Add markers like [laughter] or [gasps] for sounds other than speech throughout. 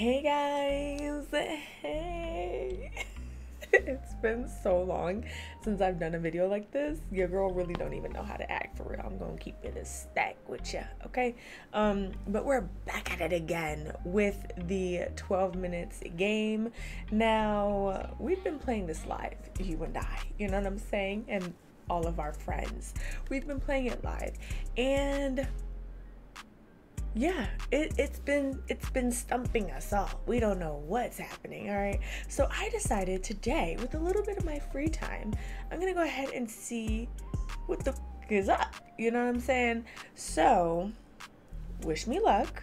Hey guys, hey. [laughs] it's been so long since I've done a video like this. Your girl really don't even know how to act for real. I'm gonna keep it a stack with ya, okay? Um, but we're back at it again with the 12 minutes game. Now, we've been playing this live, you and I, you know what I'm saying? And all of our friends. We've been playing it live. And yeah it, it's been it's been stumping us all. We don't know what's happening all right? So i decided today with a little bit of my free time i'm gonna go ahead and see what the is up you know what i'm saying? So wish me luck.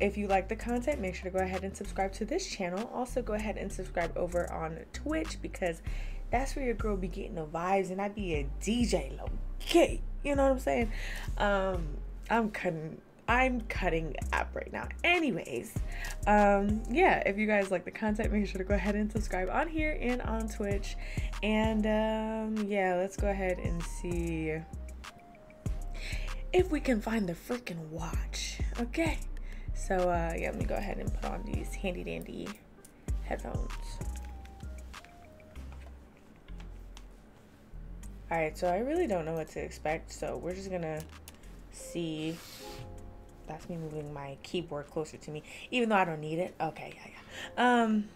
If you like the content make sure to go ahead and subscribe to this channel. Also go ahead and subscribe over on twitch because that's where your girl be getting the vibes and i be a dj low you know what i'm saying? Um i'm cutting I'm cutting up right now. Anyways, um, yeah, if you guys like the content, make sure to go ahead and subscribe on here and on Twitch. And um, yeah, let's go ahead and see if we can find the freaking watch. Okay. So uh, yeah, let me go ahead and put on these handy dandy headphones. Alright, so I really don't know what to expect, so we're just gonna see that's me moving my keyboard closer to me, even though I don't need it. Okay, yeah, yeah. Um,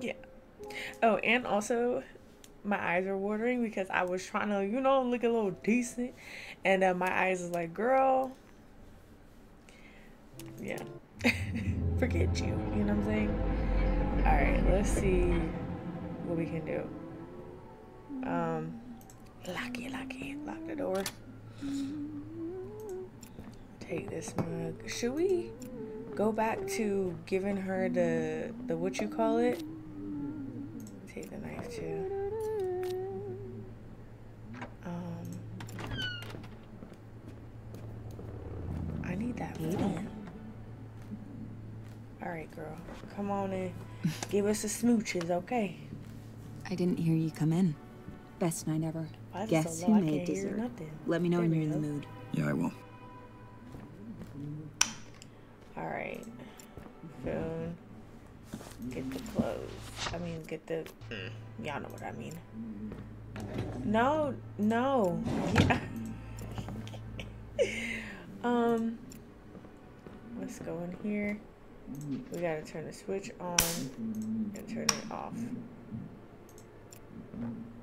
yeah. Oh, and also, my eyes are watering because I was trying to, you know, look a little decent, and uh, my eyes is like, girl, yeah, [laughs] forget you. You know what I'm saying? All right, let's see what we can do. Um, lock it, lock it, lock the door. Take this mug. Should we go back to giving her the the what you call it? Take the knife too. Um, I need that phone. All right, girl. Come on in. Give us the smooches, okay? I didn't hear you come in. Best night ever. Guess who made dessert? Let me know there when you're in the mood. Yeah, I will. Alright. Phone. Get the clothes. I mean, get the... Y'all know what I mean. No, no. Yeah. [laughs] um, let's go in here. We gotta turn the switch on and turn it off.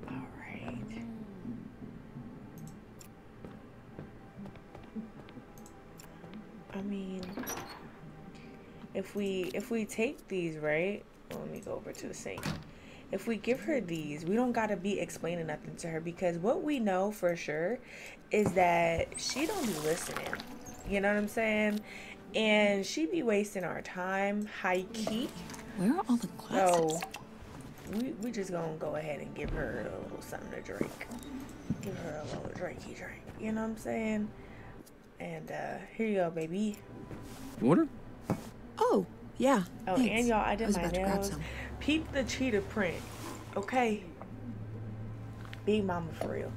Alright. I mean, if we if we take these right, well, let me go over to the sink. If we give her these, we don't gotta be explaining nothing to her because what we know for sure is that she don't be listening. You know what I'm saying? And she be wasting our time, high key. Where are all the glasses? So we we just gonna go ahead and give her a little something to drink. Give her a little drinky drink. You know what I'm saying? And uh, here you go, baby. Water? Yeah. Oh, thanks. and y'all, I did I my nails. Peep the cheetah print, okay? Be mama for real.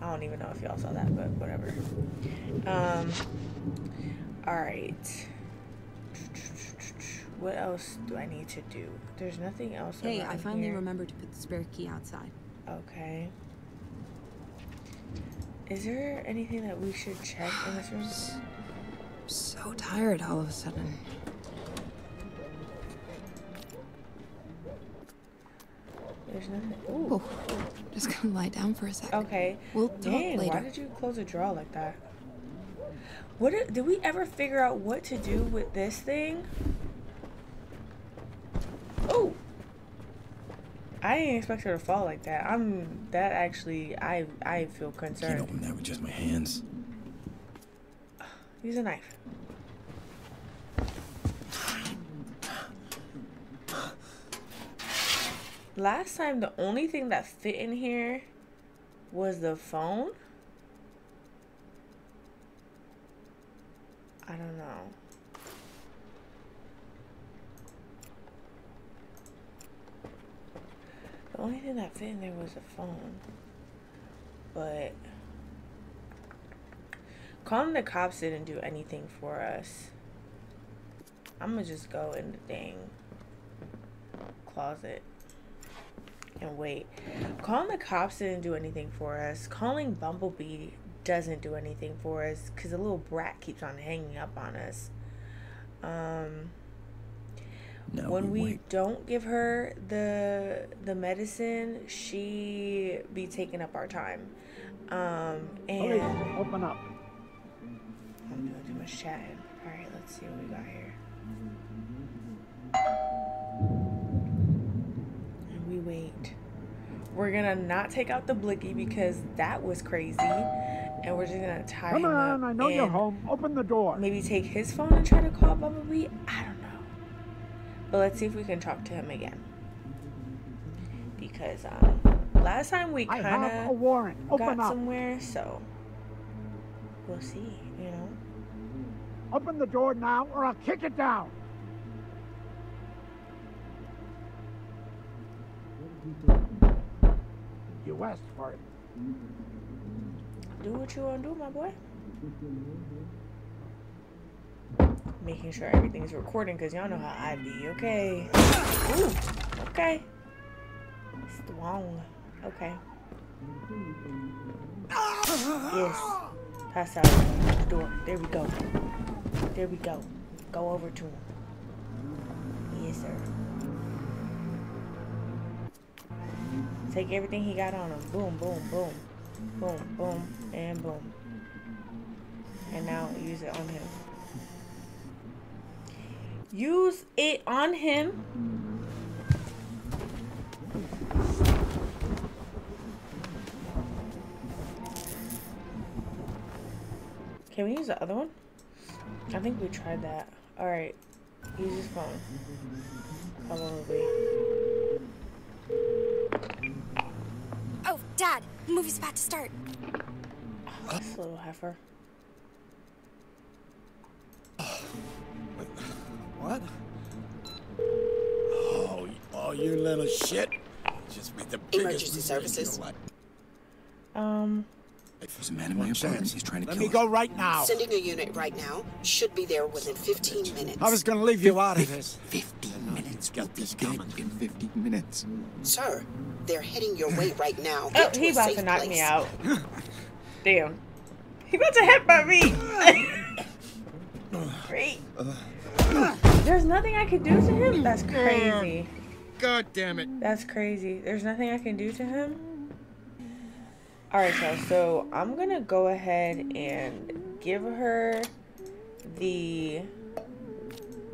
I don't even know if y'all saw that, but whatever. Um. All right. What else do I need to do? There's nothing else. Hey, I finally here. remembered to put the spare key outside. Okay. Is there anything that we should check in this room? I'm so tired all of a sudden. There's nothing. Ooh. Oh, just gonna lie down for a second. Okay. We'll talk Dang, later. why did you close a drawer like that? What did, did we ever figure out what to do with this thing? Oh. I didn't expect her to fall like that. I'm that actually I I feel concerned. Can't concerned. open that with just my hands. Use a knife. Last time the only thing that fit in here was the phone. I don't know. The only thing that fit in there was a phone. But Calling the cops didn't do anything for us. I'm gonna just go in the dang closet and wait. Calling the cops didn't do anything for us. Calling Bumblebee doesn't do anything for us because the little brat keeps on hanging up on us. Um, no, when we, we don't give her the the medicine, she be taking up our time. Um, and open up. I'm doing too much chatting. All right, let's see what we got here. And we wait. We're gonna not take out the blicky because that was crazy, and we're just gonna tie Come him on, I know you're home. Open the door. Maybe take his phone and try to call Bumblebee. I don't know. But let's see if we can talk to him again. Because um, last time we kind of got up. somewhere, so we'll see, you know. Open the door now or I'll kick it down. You asked for it. Do what you want to do, my boy mm-hmm. making sure everything's recording because y'all know how I be. Okay. Ooh. Okay. Strong. Okay. Yes. Pass out the door. There we go. There we go. Go over to him. Yes, sir. Take everything he got on him. Boom, boom, boom. Boom, boom, and boom. And now use it on him. Use it on him. Can we use the other one? I think we tried that. Alright. Use his phone. How long will be? Oh, Dad! The movie's about to start. Oh, this little heifer. What? Oh, oh, you little shit. Just with the biggest Emergency services. Um. There's a man in my apartment. He's trying to Let kill me go right now. Sending a unit right now. Should be there within 15 minutes. I was gonna leave you out of this. 15 minutes. Got this coming in 15 minutes. Sir, they're heading your way right now. Oh, Get oh, he about to knock place. me out. Damn. He about to headbutt me. [laughs] Great. There's nothing I can do to him? That's crazy. God damn it. That's crazy. There's nothing I can do to him? Alright, y'all. So I'm going to go ahead and give her the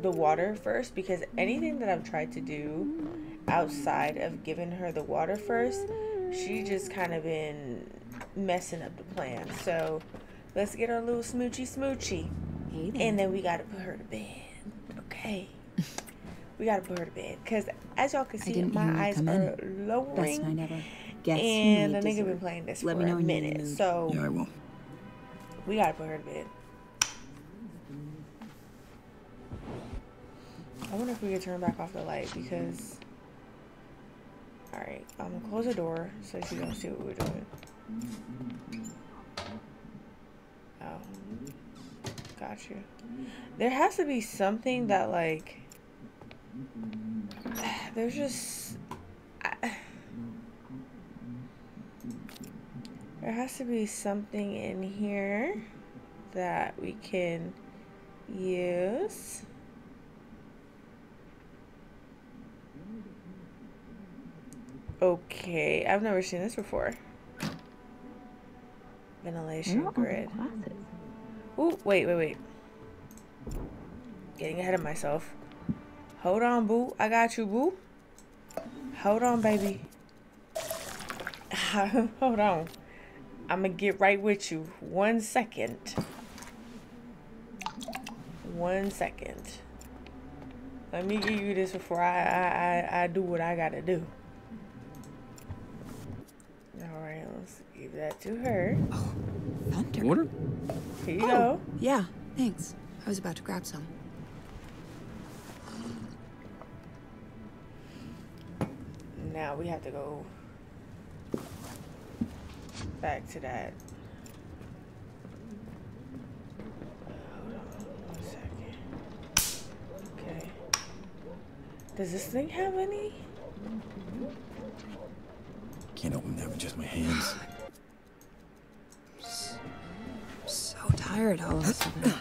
the water first because anything that I've tried to do outside of giving her the water first, she just kind of been messing up the plan. So let's get our little smoochy smoochy. Hey and then we got to put her to bed. Okay. we gotta put her to bed because, as y'all can see, my eyes are in. lowering. Best night ever. Guess and the nigga been playing this Let for me know a minute, so yeah, I will. We gotta put her to bed. I wonder if we could turn back off the light because. All right, I'm gonna close the door so she don't see what we're doing. Oh. Got you. There has to be something that like [sighs] there's just I, [sighs] there has to be something in here that we can use. Okay, I've never seen this before. Ventilation grid. Ooh, wait, wait, wait. Getting ahead of myself. Hold on, boo. I got you, boo. Hold on, baby. [laughs] Hold on. I'm gonna get right with you. One second. One second. Let me give you this before I, I, I, I do what I gotta do. Give that to her. Oh, thunder. Water? Here you oh, go. Yeah, thanks. I was about to grab some. Now we have to go back to that. Okay. Does this thing have any? Can't open that with just my hands. So tired all of a sudden.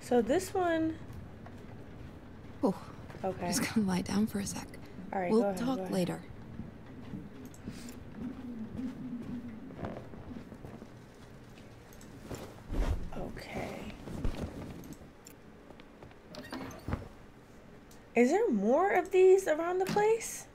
So this one. Oh. Okay. Just gonna lie down for a sec. All right. We'll ahead, talk later. Okay. Is there more of these around the place?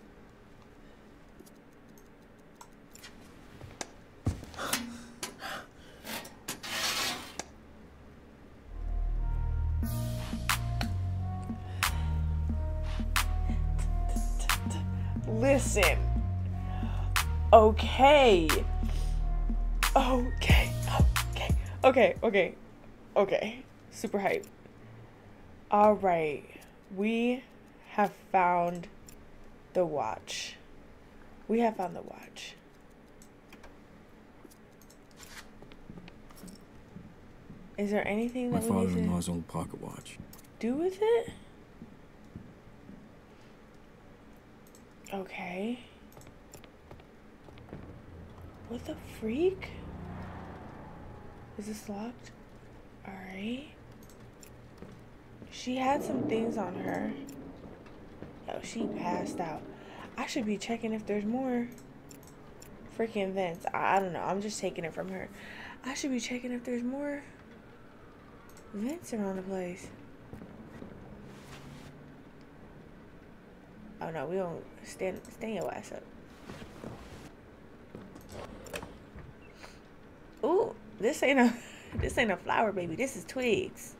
Okay. Okay. Okay. Super hype. All right. We have found the watch. We have found the watch. Is there anything My that we need father-in-law's old pocket watch. do with it? Okay. What the freak? Is this locked? Alright. She had some things on her. Oh, she passed out. I should be checking if there's more freaking vents. I, I don't know. I'm just taking it from her. I should be checking if there's more vents around the place. Oh no, we don't stand stand your ass up. Ooh, this ain't a [laughs] this ain't a flower, baby. This is twigs.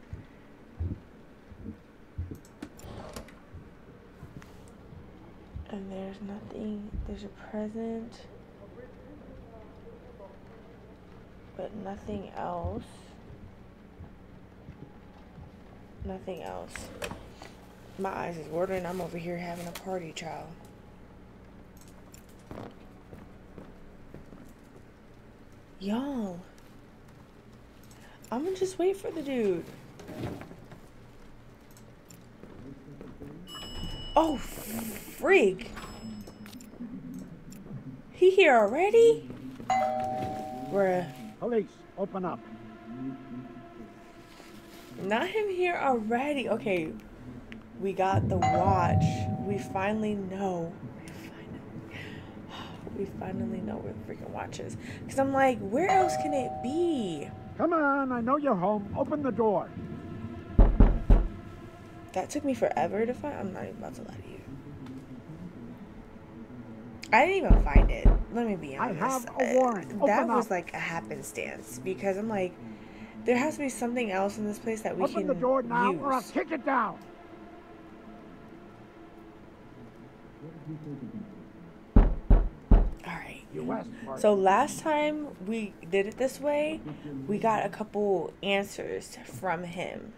And there's nothing. There's a present, but nothing else. Nothing else. My eyes is watering. I'm over here having a party, child. Y'all. I'm gonna just wait for the dude. Oh, freak. He here already? Bruh. Police, open up. Not him here already. Okay, we got the watch. We finally know. We finally know where the freaking watch is. Because I'm like, where else can it be? Come on, I know you're home. Open the door. That took me forever to find. I'm not even about to lie to you. I didn't even find it. Let me be honest. I have a warrant. Uh, That Open was like a happenstance because I'm like, there has to be something else in this place that we Open can Open the door now use. or I'll kick it down. All right. You asked for it. So last time we did it this way, we got a couple answers from him.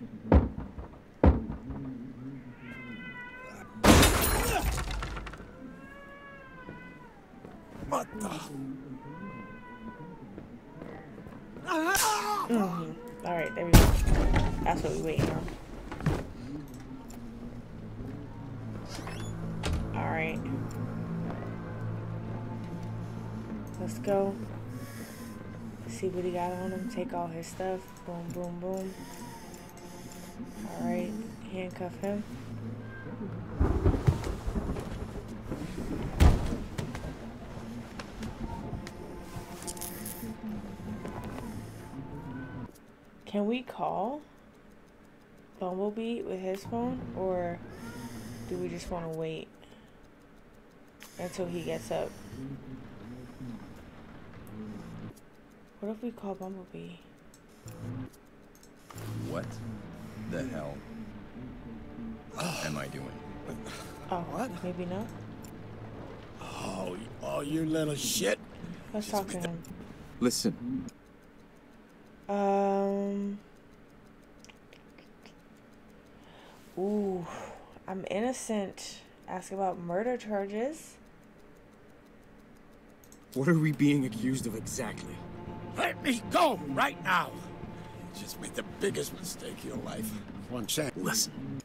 What the? Mhm. All right, there we go. That's what we waiting on. All right. Let's go. See what he got on him. Take all his stuff. Boom, boom, boom. All right. Handcuff him. Can we call Bumblebee with his phone, or do we just want to wait until he gets up? What if we call Bumblebee? What the hell am I doing? Oh, What? maybe not. Oh, oh, you little shit. Let's talk to him. Listen, Um. Ooh, I'm innocent. Ask about murder charges. what are we being accused of exactly? Let me go right now. You just made the biggest mistake of your life. One chance. Listen.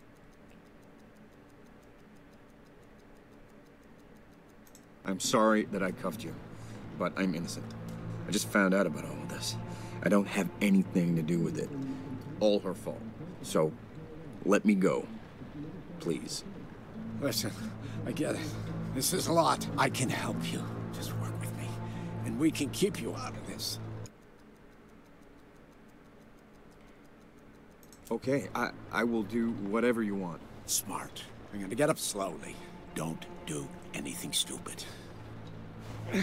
I'm sorry that I cuffed you, but I'm innocent. I just found out about all of this. I don't have anything to do with it. All her fault. So, let me go. Please. Listen, I get it. This is a lot. I can help you. Just work with me, and we can keep you out of this. Okay, I, I will do whatever you want. Smart. I'm gonna get up slowly. Don't do anything stupid. [sighs]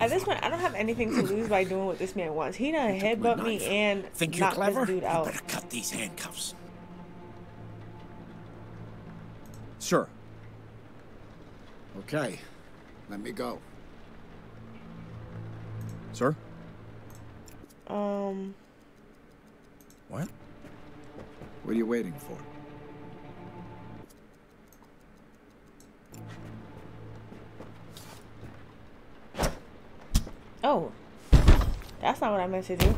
At this point, I don't have anything to lose by doing what this man wants. He done headbutt me and Think you're clever? this dude out. You better cut these handcuffs. Sure. Okay. Let me go. Sir? Um, What? What are you waiting for? oh, that's not what I meant to do.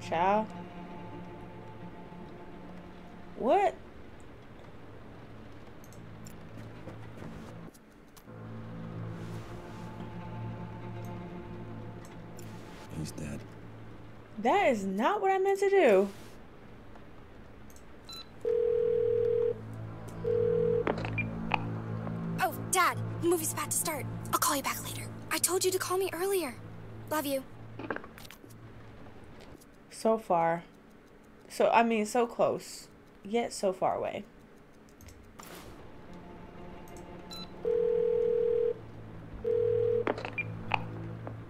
Child. What? He's dead. That is not what I meant to do. The movie's about to start. I'll call you back later. I told you to call me earlier. Love you. So far. So, I mean, so close, yet so far away.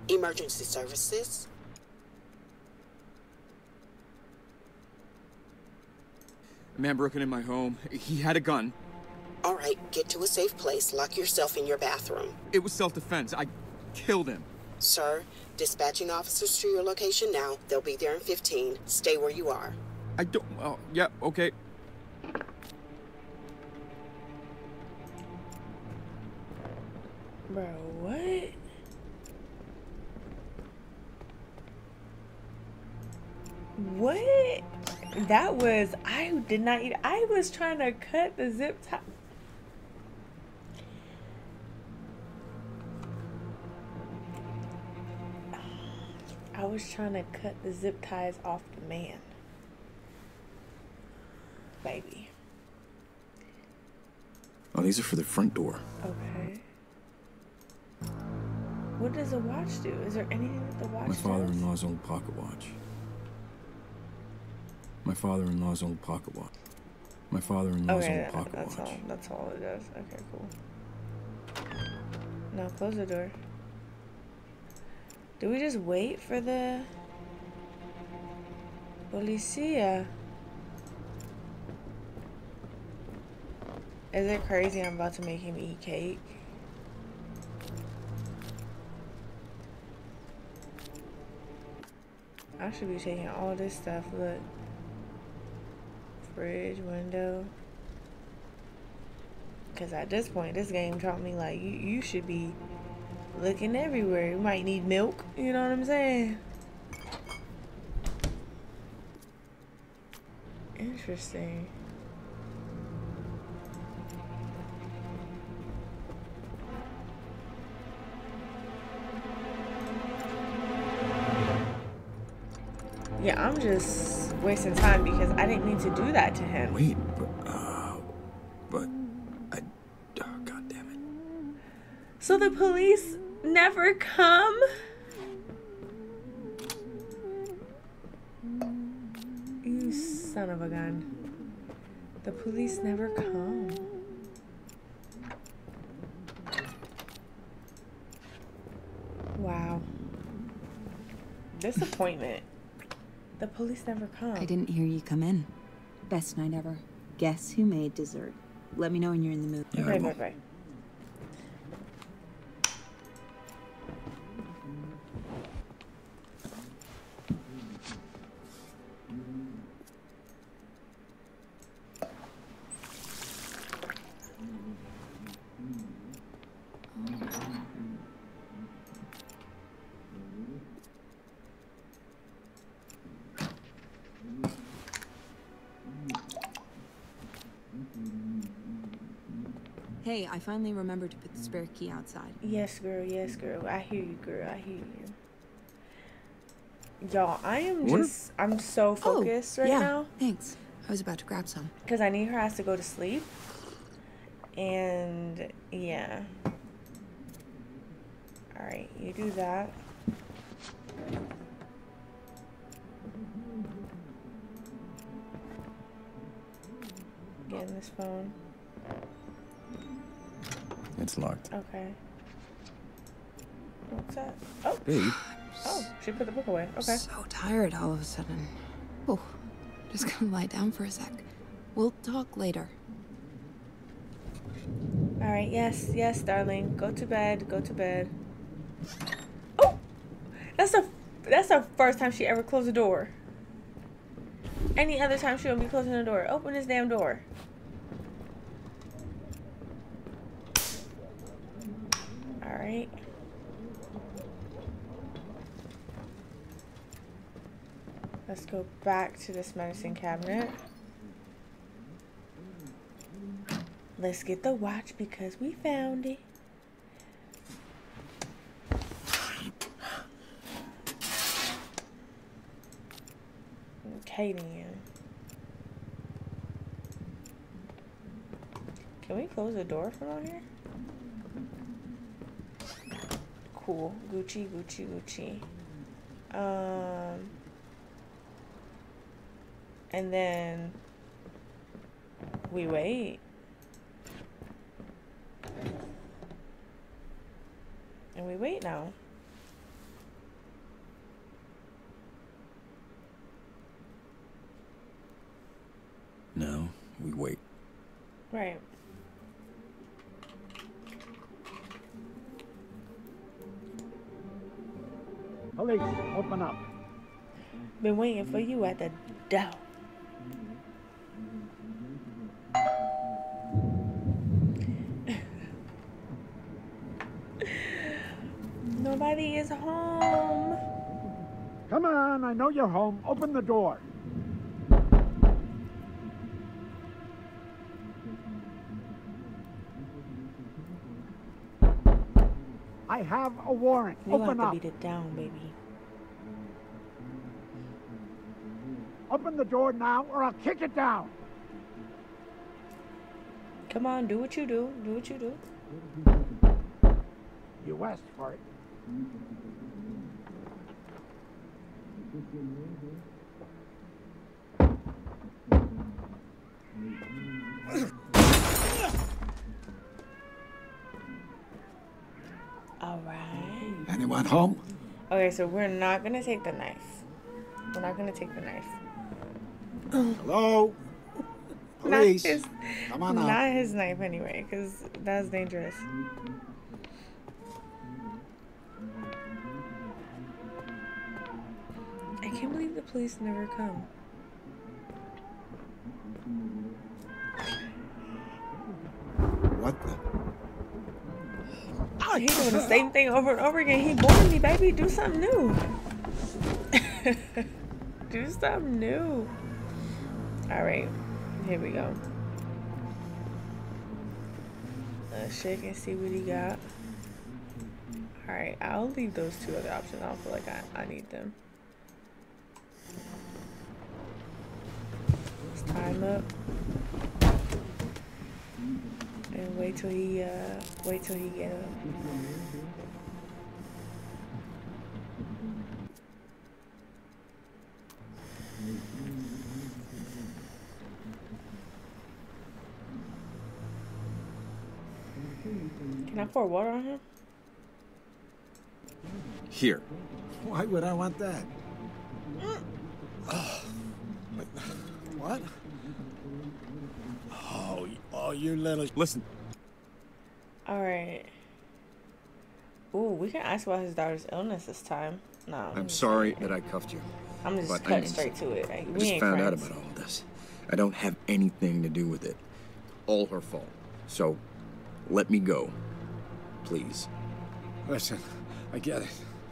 Emergency services. A man broke into my home. He had a gun. All right, get to a safe place. Lock yourself in your bathroom. It was self-defense. I killed him. Sir, dispatching officers to your location now. They'll be there in 15. Stay where you are. I don't... Oh, yeah, okay. Bro, what? What? That was I did not eat. I was trying to cut the zip tie. Was trying to cut the zip ties off the man. Baby. Oh, these are for the front door. Okay. What does a watch do? Is there anything that the watch My father-in-law's old pocket watch. My father-in-law's old pocket watch. My father-in-law's Okay, old that- pocket that's watch. all. That's all it does. Okay, cool. Now close the door. Do we just wait for the policia? Is it crazy I'm about to make him eat cake? I should be taking all this stuff. Look. Fridge, window. Because at this point, this game taught me, like, you, you should be looking everywhere. You might need milk. You know what I'm saying? Interesting. Yeah, I'm just wasting time because I didn't mean to do that to him. Wait, but, uh, but, I, oh, God damn it. So the police never come? You son of a gun. The police never come. Wow. Disappointment. The police never come. I didn't hear you come in. Best night ever. Guess who made dessert? Let me know when you're in the mood. Yeah, I Right, will. right, right. Hey, I finally remembered to put the spare key outside. Yes, girl. Yes, girl. I hear you, girl. I hear you. Y'all, I am just, I'm so oh, focused oh, right yeah, now. Thanks. I was about to grab some. Because I need her ass to go to sleep. And, yeah. Alright, you do that. Get in this phone. It's locked. Okay. What's that? Oh. Babe. [gasps] Oh, she put the book away. Okay. So tired all of a sudden. Oh, just gonna [laughs] lie down for a sec. We'll talk later. All right. Yes, yes, darling. Go to bed. Go to bed. Oh, that's the that's the first time she ever closed the door. Any other time she would be closing the door. Open this damn door. All right. Let's go back to this medicine cabinet. Let's get the watch because we found it. Okay then. Can we close the door from out here? Cool. Gucci, Gucci, Gucci. Um, and then we wait. And we wait now. Now we wait. Right. Police, open up. Been waiting for you at the door. Nobody is home. I know you're home. Open the door. I have a warrant. You Open have to up. beat it down, baby. Open the door now or I'll kick it down. Come on, do what you do. Do what you do. You asked for it. All right. Anyone home? Okay, so we're not gonna take the knife. We're not gonna take the knife. Hello? Not his, Come on out. not his knife anyway, because that's dangerous. I can't believe the police never come. What the? Oh, he doing the same thing over and over again. He bored me, baby. Do something new. [laughs] Do something new. All right, here we go. Let's check and see what he got. All right, I'll leave those two other options. I don't feel like I, I need them. Let's tie him up. And wait till he, uh, wait till he get up. Can I pour water on him? Here. Why would I want that? What? Oh, y- oh, you little. Listen. All right. Ooh, we can ask about his daughter's illness this time. No. I'm sorry that I cuffed you. I'm just but cutting I'm straight to it. Like, I we just ain't found out about all of this. I don't have anything to do with it. All her fault. So, let me go. Please. Listen, I get it.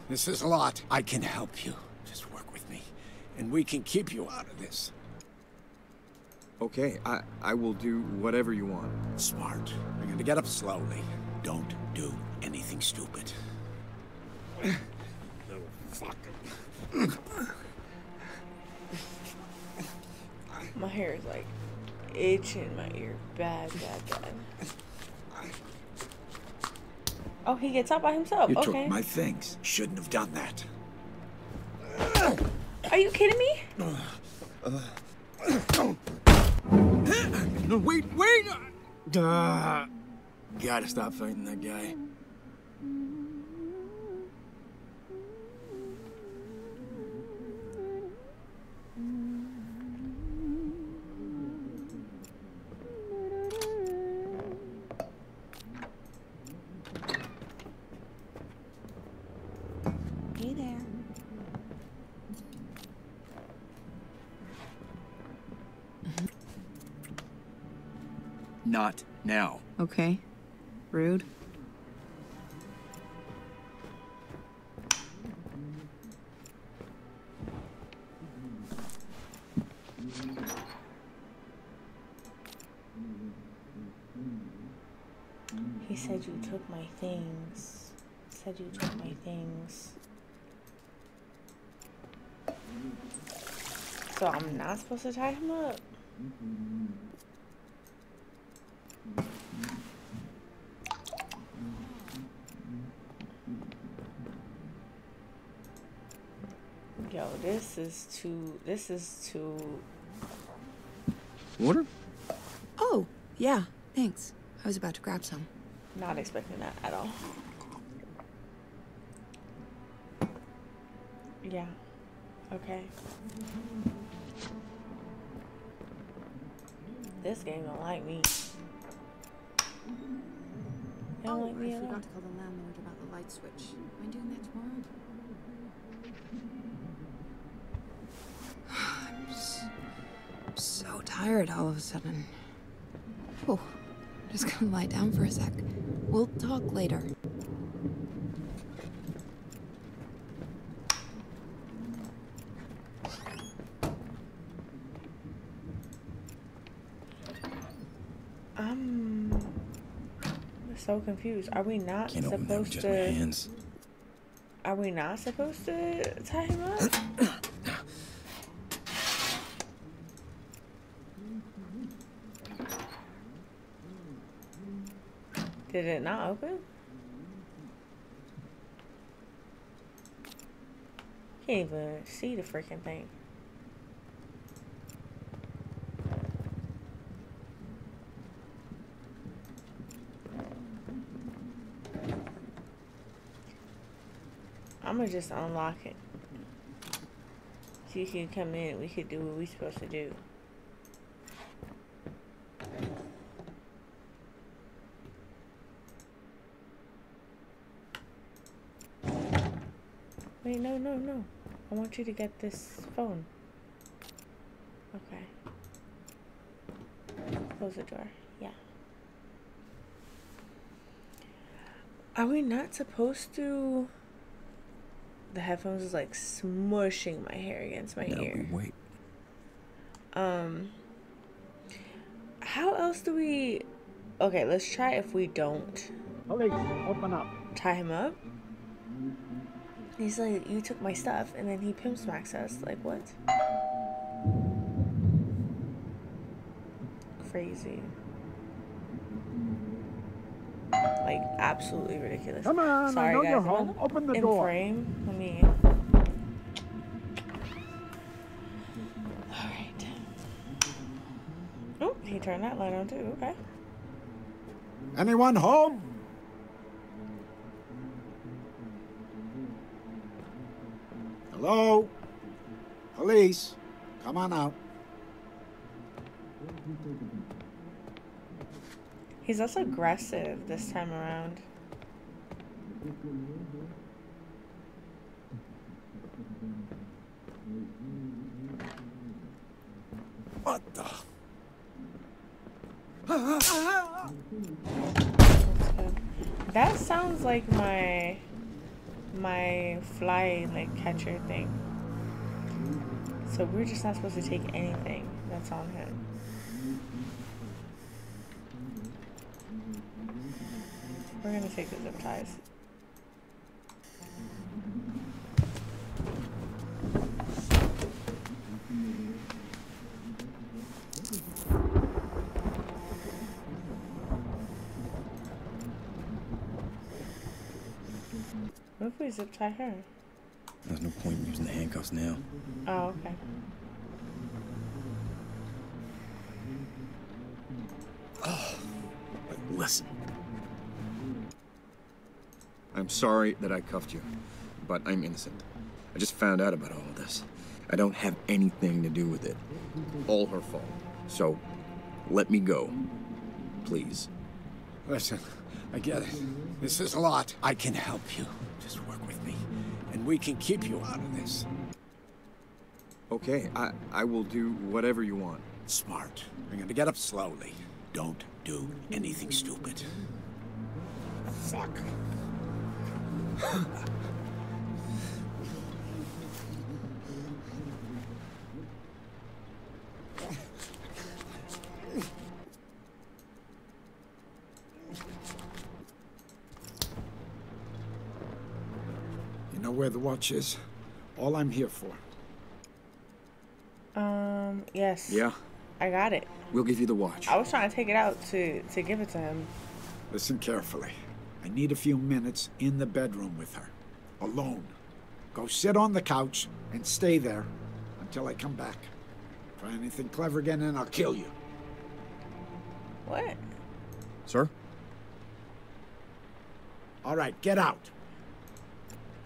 This is a lot. I can help you. Just work with me, and we can keep you out of this. Okay, I, I will do whatever you want. Smart. You're gonna get up slowly. Don't do anything stupid. Little [sighs] fuck. My hair is like itching my ear bad, bad, bad. Oh, he gets up by himself. You okay. took my things. Shouldn't have done that. Are you kidding me? [sighs] Uh, uh, uh, No, wait, wait! Uh, gotta stop fighting that guy. Now. Okay. Rude. He said you took my things. Said you took my things. So I'm not supposed to tie him up? Yo, this is too. This is too. Water? Oh, yeah. Thanks. I was about to grab some. Not expecting that at all. Yeah. Okay. This game don't like me. Don't oh, like me I forgot to call the landlord about the light switch. Am I doing that tomorrow? [sighs] I'm just I'm so tired all of a sudden. Oh, just gonna lie down for a sec. We'll talk later. I'm so confused. Are we not Can't open that with supposed just my to? hands. Are we not supposed to tie him up? Did it not open? Can't even see the freaking thing. I'm gonna just unlock it. You can come in. We could do what we're supposed to do. Wait, no, no, no. I want you to get this phone. Okay. Close the door. Yeah. Are we not supposed to? The headphones is like smushing my hair against my No, ear. we wait. Um. How else do we? Okay, let's try if we don't Police, open up. tie him up. He's like, you took my stuff, and then he pimp smacks us. Like what? Crazy. Like absolutely ridiculous. Come on, I Sorry know guys. you're home. Open the in door. frame. Turned that light on too. Okay. Anyone home? Hello? Police, come on out. He's also aggressive this time around. What the? That's good. That sounds like my my fly like catcher thing. So we're just not supposed to take anything that's on him. We're gonna take the zip ties. Zip tie her? There's no point in using the handcuffs now. Oh, okay. Oh, but listen. I'm sorry that I cuffed you, but I'm innocent. I just found out about all of this. I don't have anything to do with it. All her fault. So, let me go. Please. Listen, I get it. This is a lot. I can help you. Just work with me, and we can keep you out of this. Okay, I, I will do whatever you want. Smart. I'm gonna get up slowly. Don't do anything stupid. Fuck. [laughs] watch is? All I'm here for. Um, yes. Yeah, I got it. we'll give you the watch. I was trying to take it out to to give it to him. Listen carefully. I need a few minutes in the bedroom with her. Alone. Go sit on the couch and stay there until I come back. Try anything clever again and I'll kill you. What? Sir? All right, get out.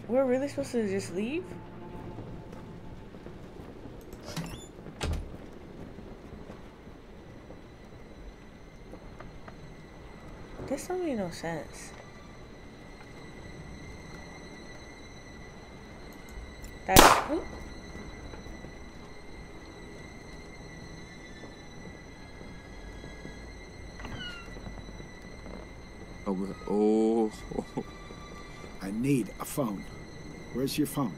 We're really supposed to just leave? This don't make no sense. That's oop. Oh, oh, oh, [laughs] I need a phone. Where's your phone?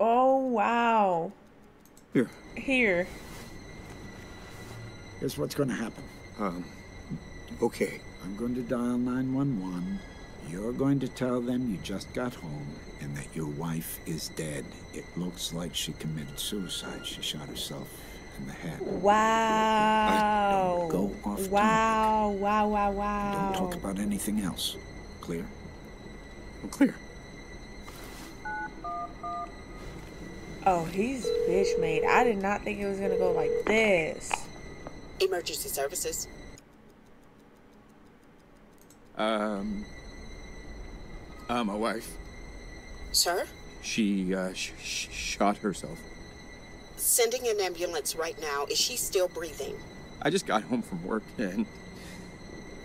Oh wow. Here. Here. Here's what's going to happen. Um, okay. I'm going to dial 911. You're going to tell them you just got home and that your wife is dead. It looks like she committed suicide. She shot herself in the head. Wow. go off topic. wow, wow, wow, wow. Don't talk about anything else. Clear? I'm clear. Oh, he's bitch made. I did not think it was gonna go like this. Emergency services. Um, uh, my wife, Sir? she, uh, sh- sh- shot herself. Sending an ambulance right now. Is she still breathing? I just got home from work and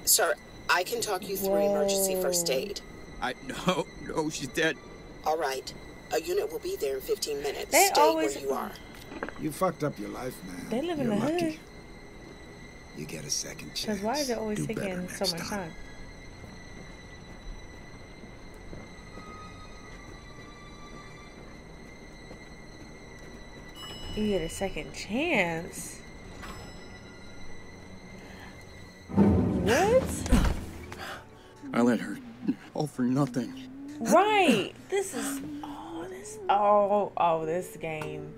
Sir, I can talk you through emergency first aid. I, [laughs] no, no, she's dead. All right. A unit will be there in 15 minutes. They Stay always- where you are. You fucked up your life, man. They live in You're the lucky. hood. You get a second chance. Because why is it always Do taking so much time? You get a second chance. What? [gasps] I let her all for nothing. Right. This is this oh oh this game.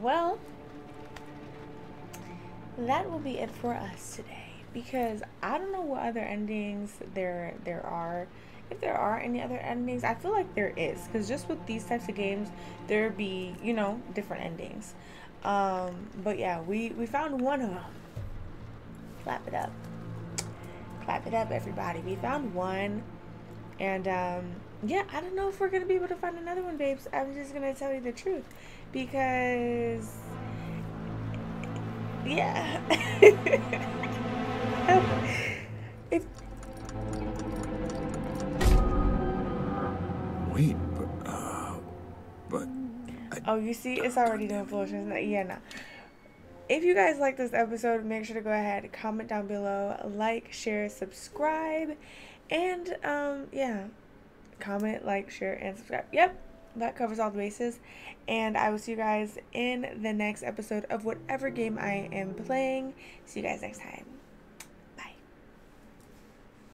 Well, that will be it for us today because I don't know what other endings there there are. If there are any other endings, I feel like there is because just with these types of games, there be you know different endings. Um, but yeah, we we found one of them. Clap it up. Clap it up, everybody. We found one. And um, yeah, I don't know if we're gonna be able to find another one, babes. I'm just gonna tell you the truth because yeah. [laughs] if Wait, but, uh, but, oh, you see, it's already doing foolishness. No, Yeah, no. If you guys like this episode, make sure to go ahead, comment down below, like, share, subscribe, and um, yeah, comment, like, share, and subscribe. Yep, that covers all the bases. And I will see you guys in the next episode of whatever game I am playing. See you guys next time.